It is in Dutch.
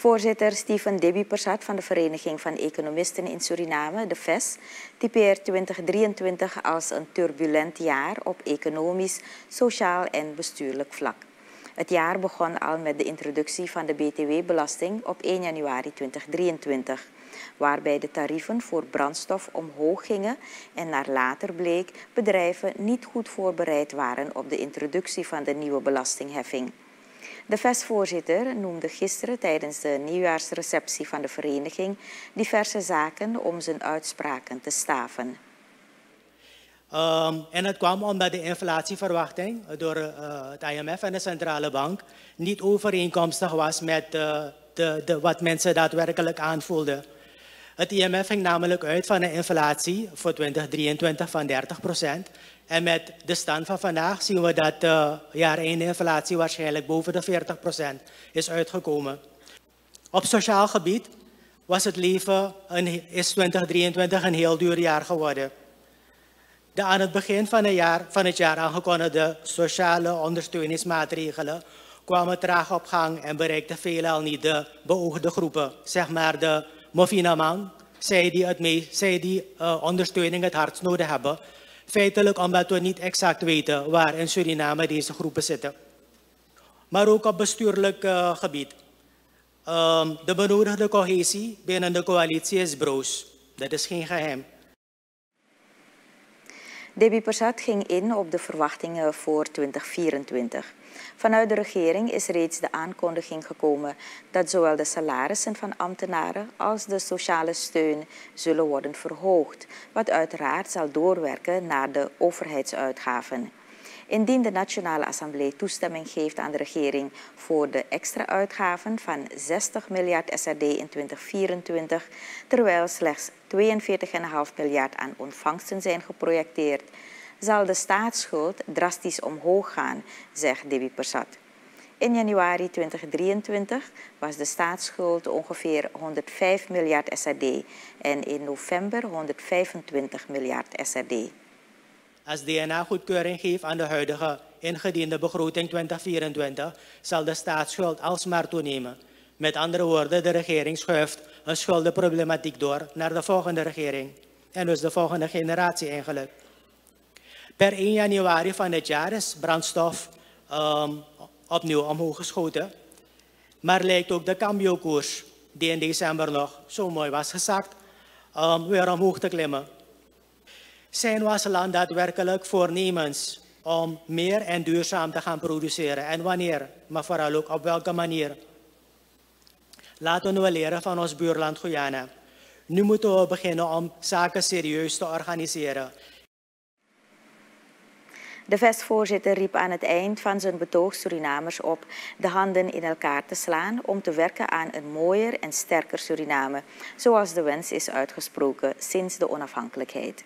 Voorzitter Steven Debbie Persat van de Vereniging van Economisten in Suriname, de VES, typeert 2023 als een turbulent jaar op economisch, sociaal en bestuurlijk vlak. Het jaar begon al met de introductie van de BTW-belasting op 1 januari 2023, waarbij de tarieven voor brandstof omhoog gingen en naar later bleek bedrijven niet goed voorbereid waren op de introductie van de nieuwe belastingheffing. De VES-voorzitter noemde gisteren tijdens de nieuwjaarsreceptie van de vereniging diverse zaken om zijn uitspraken te staven. Um, en het kwam omdat de inflatieverwachting door uh, het IMF en de centrale bank niet overeenkomstig was met uh, de, de, wat mensen daadwerkelijk aanvoelden. Het IMF ging namelijk uit van een inflatie voor 2023 van 30 procent. En met de stand van vandaag zien we dat de jaar 1 inflatie waarschijnlijk boven de 40 procent is uitgekomen. Op sociaal gebied was het leven een, is 2023 een heel duur jaar geworden. De aan het begin van het jaar, van het jaar aangekondigde sociale ondersteuningsmaatregelen kwamen traag op gang en bereikten veelal niet de beoogde groepen, zeg maar de Mofinaman, zij die, het mee, zij die uh, ondersteuning het hardst nodig hebben. Feitelijk omdat we niet exact weten waar in Suriname deze groepen zitten. Maar ook op bestuurlijk uh, gebied. Um, de benodigde cohesie binnen de coalitie is broos. Dat is geen geheim. Debbie Persat ging in op de verwachtingen voor 2024. Vanuit de regering is reeds de aankondiging gekomen dat zowel de salarissen van ambtenaren als de sociale steun zullen worden verhoogd, wat uiteraard zal doorwerken naar de overheidsuitgaven. Indien de Nationale Assemblée toestemming geeft aan de regering voor de extra uitgaven van 60 miljard SRD in 2024, terwijl slechts 42,5 miljard aan ontvangsten zijn geprojecteerd, zal de staatsschuld drastisch omhoog gaan, zegt Debbie Persat. In januari 2023 was de staatsschuld ongeveer 105 miljard SRD en in november 125 miljard SRD. Als DNA goedkeuring geeft aan de huidige ingediende begroting 2024, zal de staatsschuld alsmaar toenemen. Met andere woorden, de regering schuift een schuldenproblematiek door naar de volgende regering. En dus de volgende generatie eigenlijk. Per 1 januari van dit jaar is brandstof um, opnieuw omhoog geschoten. Maar lijkt ook de cambio-koers, die in december nog zo mooi was gezakt, um, weer omhoog te klimmen. Zijn we als land daadwerkelijk voornemens om meer en duurzaam te gaan produceren? En wanneer? Maar vooral ook op welke manier? Laten we leren van ons buurland Guyana. Nu moeten we beginnen om zaken serieus te organiseren. De VES-voorzitter riep aan het eind van zijn betoog Surinamers op de handen in elkaar te slaan om te werken aan een mooier en sterker Suriname, zoals de wens is uitgesproken sinds de onafhankelijkheid.